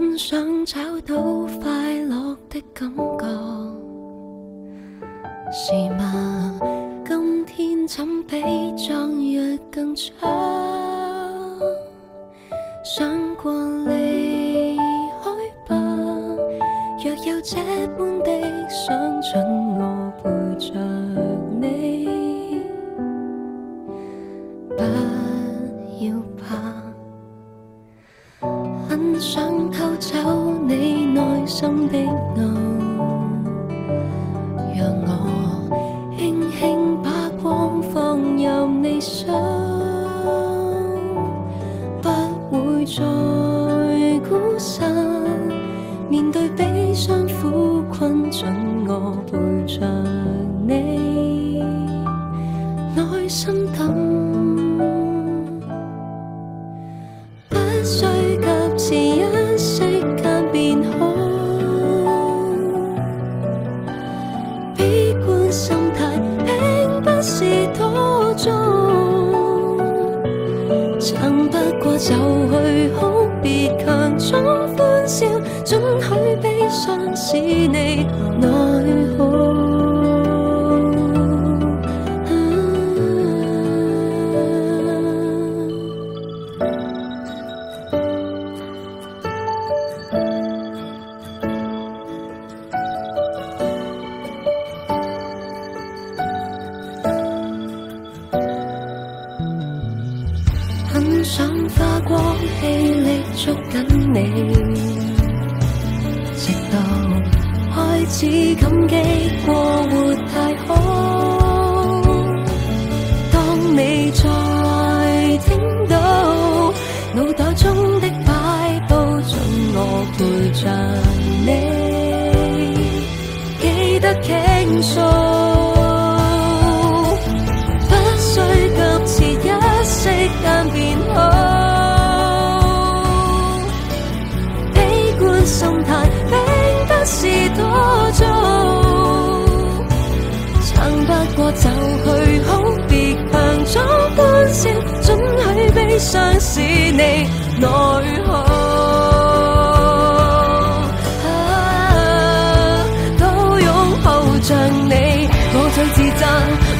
很想找到快乐的感觉，是吗？今天怎比昨日更差？想过离开吧，若有这般。偷走你内心的暗，让我轻轻把光放入你想，不会再孤身面对悲伤苦困，准我陪着你，内心等，不需。就去哭，别强装欢笑，准许悲伤使你懦。只感激过活太好，当你再听到，脑袋中的摆布准我陪着。不过就去好，别强装欢笑，准许悲伤是你内耗。都拥抱着你，我最自责，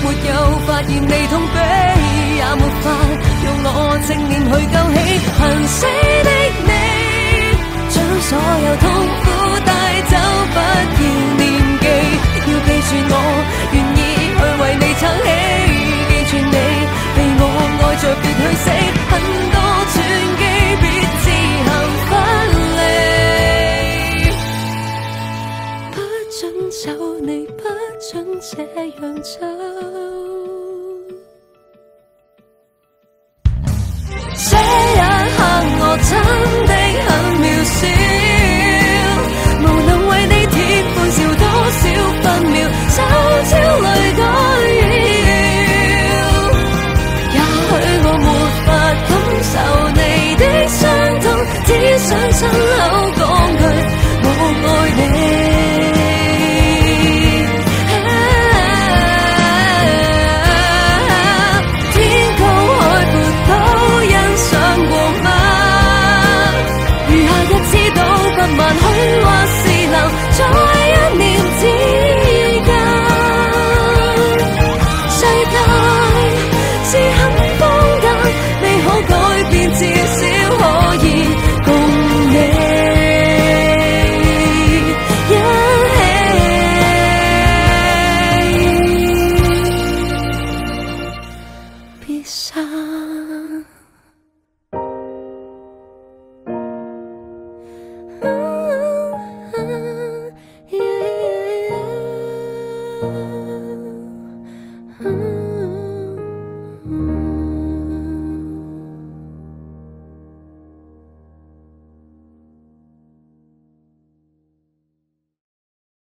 没有发现你痛悲，也没法用我正面去救起行死的。想走，你不准这样走。